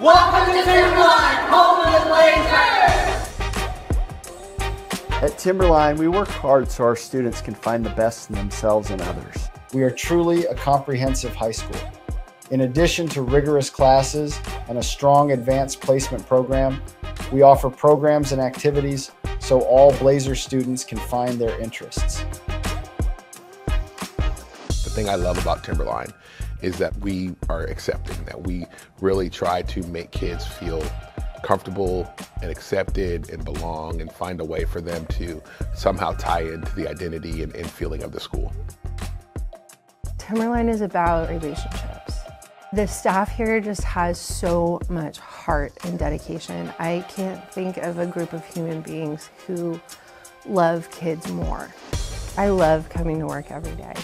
Welcome to Timberline, home of the Blazers! At Timberline, we work hard so our students can find the best in themselves and others. We are truly a comprehensive high school. In addition to rigorous classes and a strong advanced placement program, we offer programs and activities so all Blazer students can find their interests. The thing I love about Timberline is that we are accepting, that we really try to make kids feel comfortable and accepted and belong and find a way for them to somehow tie into the identity and, and feeling of the school. Timberline is about relationships. The staff here just has so much heart and dedication. I can't think of a group of human beings who love kids more. I love coming to work every day.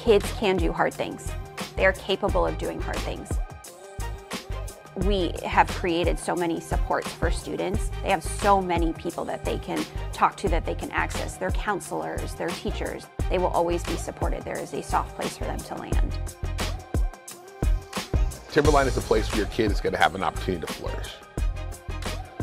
Kids can do hard things. They are capable of doing hard things. We have created so many supports for students. They have so many people that they can talk to, that they can access. Their counselors, their teachers. They will always be supported. There is a soft place for them to land. Timberline is a place where your kid is going to have an opportunity to flourish.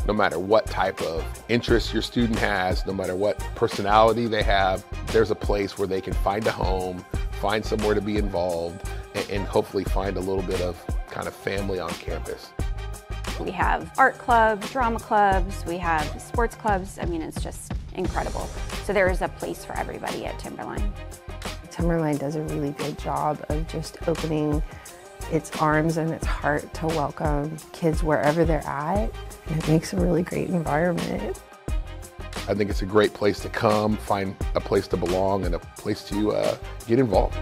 No matter what type of interest your student has, no matter what personality they have, there's a place where they can find a home, find somewhere to be involved, and, and hopefully find a little bit of kind of family on campus. We have art clubs, drama clubs, we have sports clubs. I mean, it's just incredible. So there is a place for everybody at Timberline. Timberline does a really good job of just opening its arms and its heart to welcome kids wherever they're at. And it makes a really great environment. I think it's a great place to come, find a place to belong, and a place to uh, get involved.